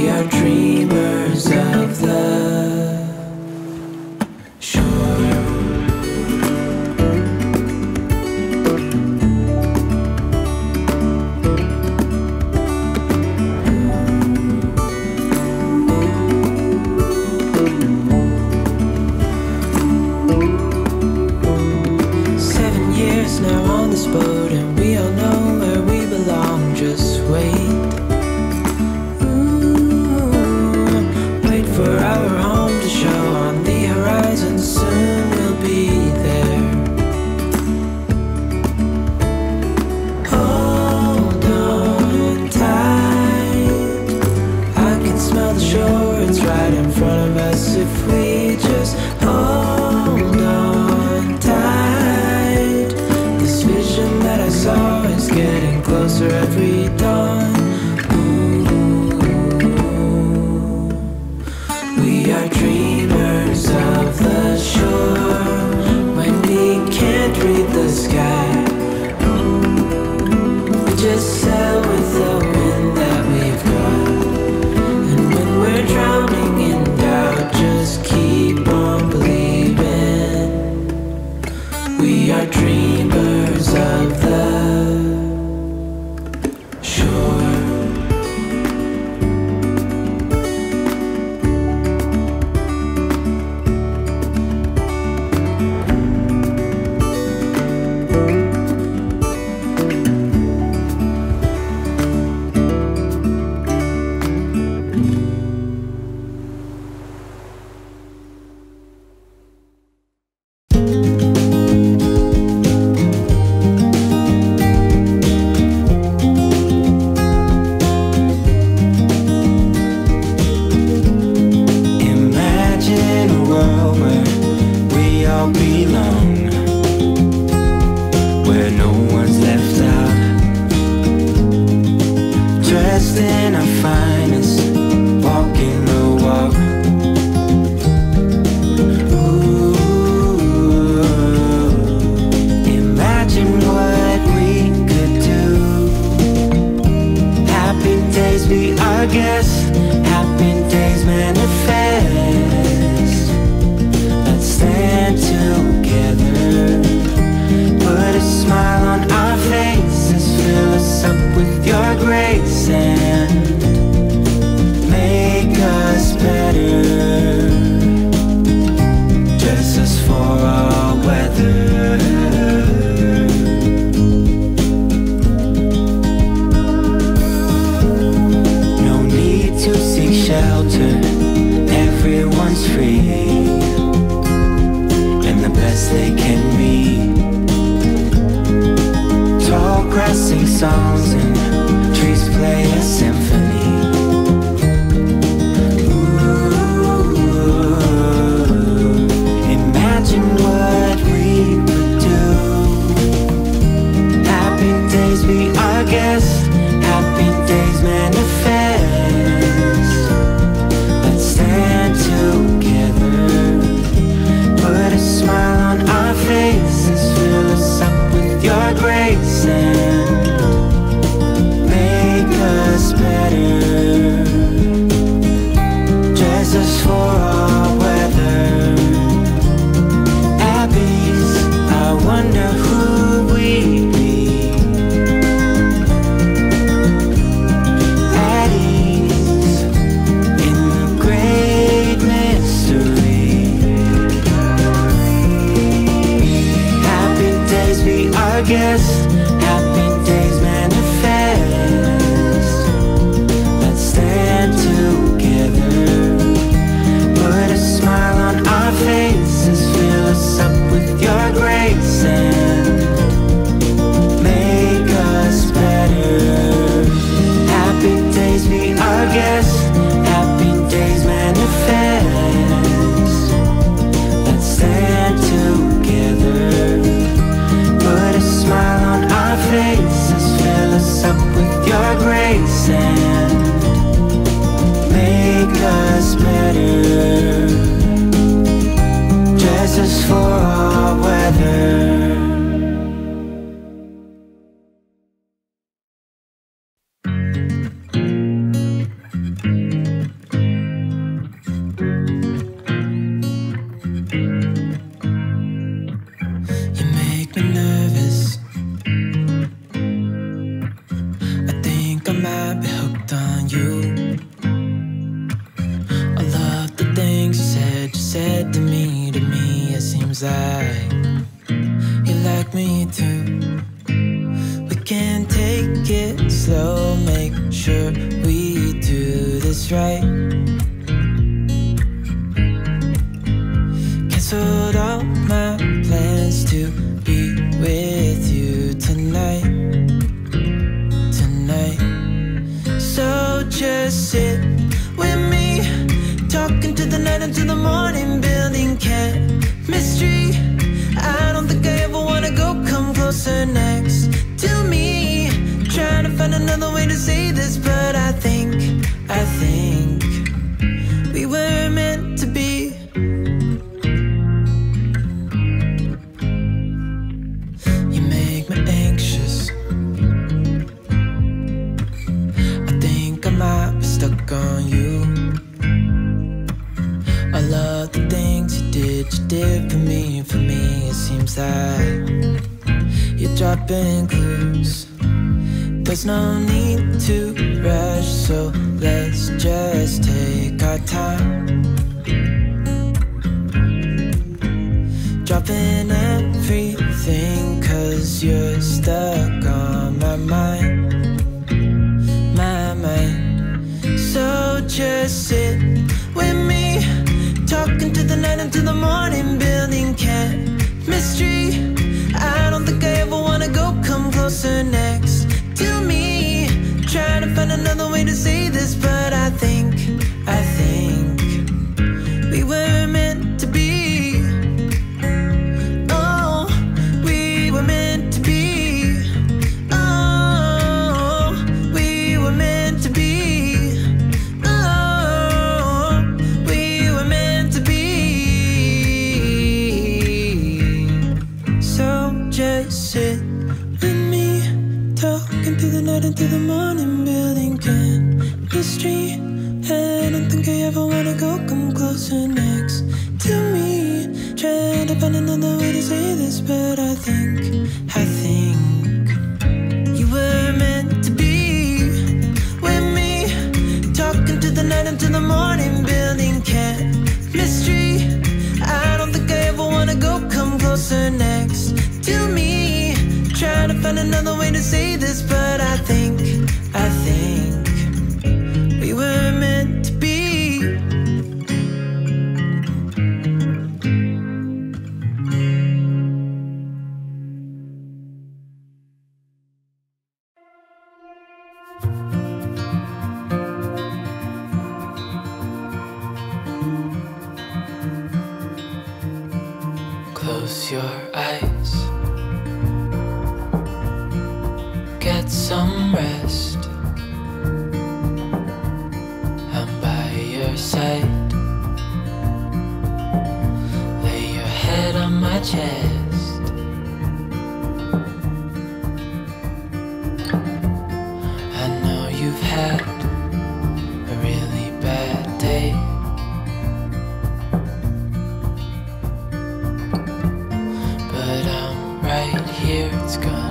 We are dreamers next to me. Trying to find another way to say to me. Trying to find another way to say this, but I think, I think. it's gone.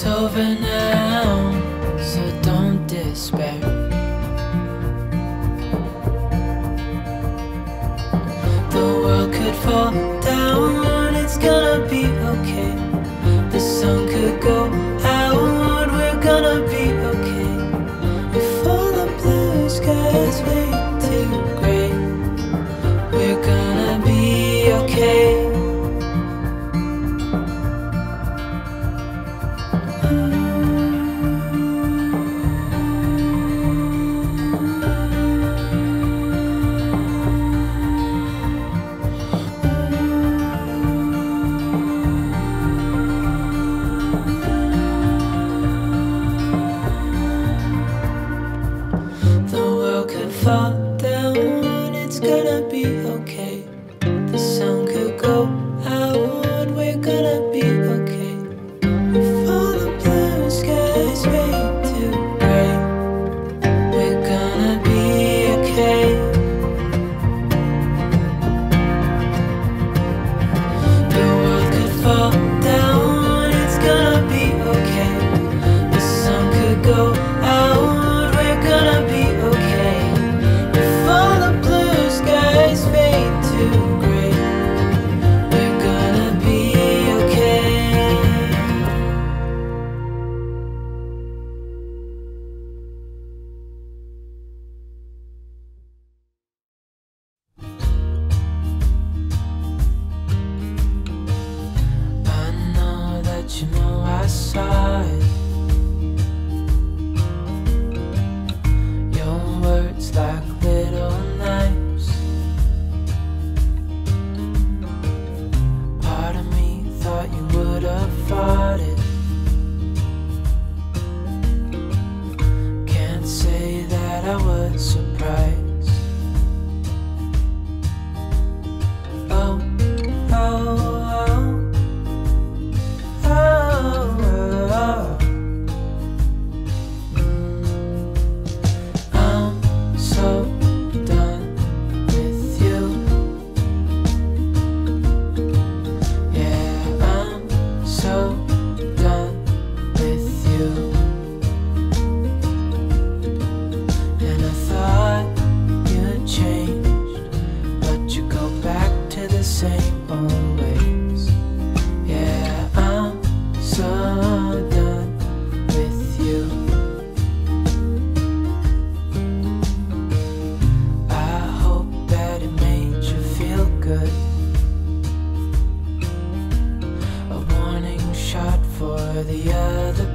It's over now, so don't despair. The world could fall down, it's gonna be okay. The sun could go the other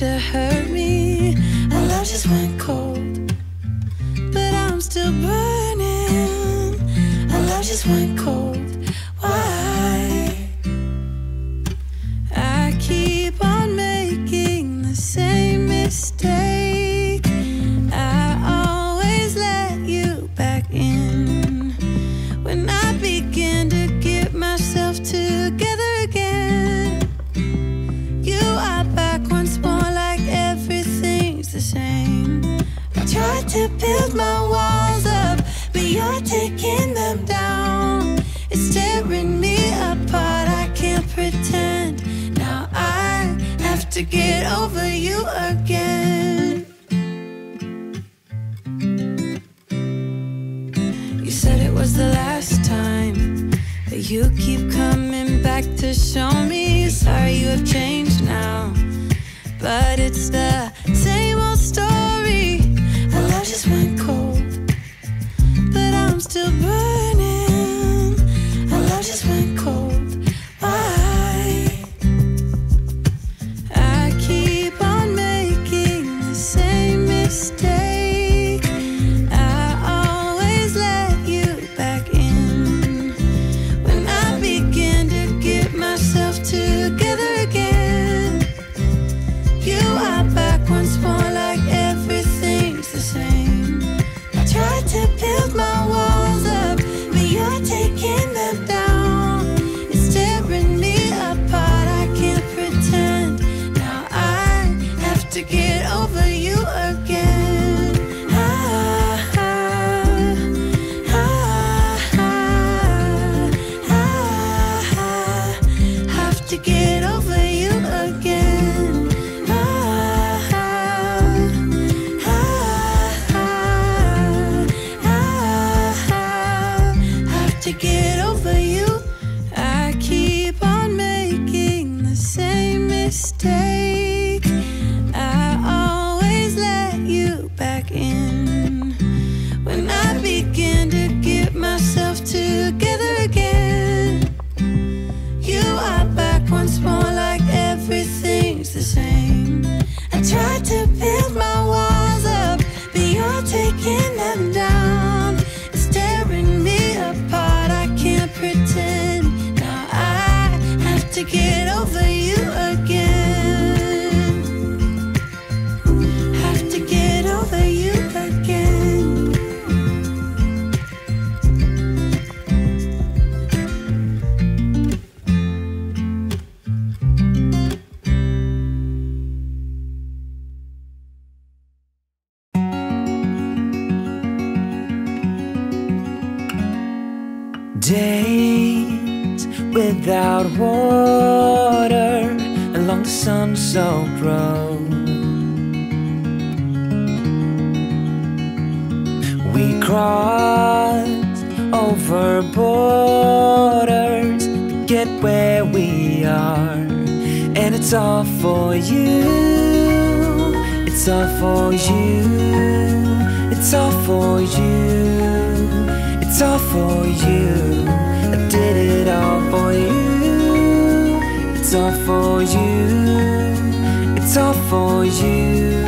to her. I'm still burning. I love just went cold. Days without water along the sun-soaked road. We crossed over borders to get where we are, and it's all for you. It's all for you. It's all for you. It's all for you. I did it all for you. It's all for you. It's all for you.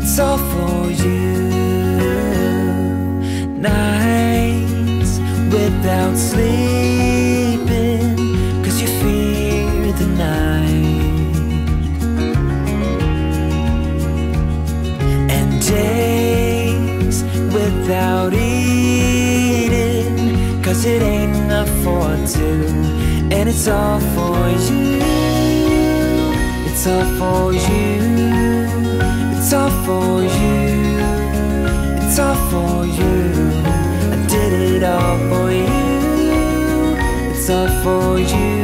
It's all for you. Nights without sleeping, cause you fear the night. And days without eating, cause it ain't enough for two. And it's all for you. It's all for you. It's all for you. It's all for you. I did it all for you. It's all for you.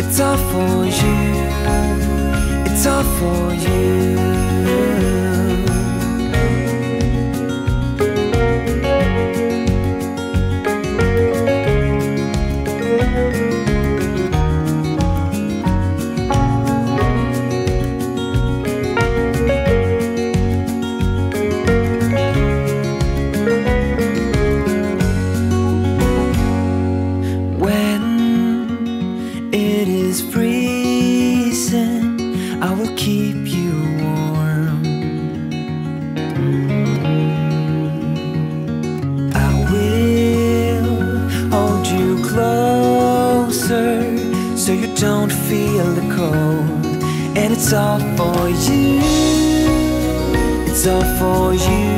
It's all for you. It's all for you. Don't feel the cold. And it's all for you. It's all for you.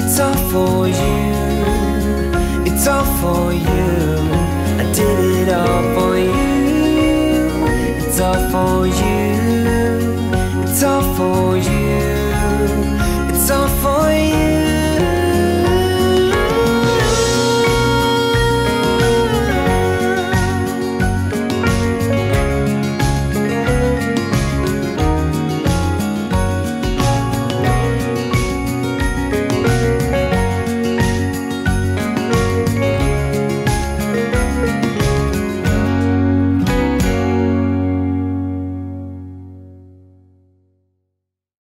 It's all for you. It's all for you. I did it all for you. It's all for you.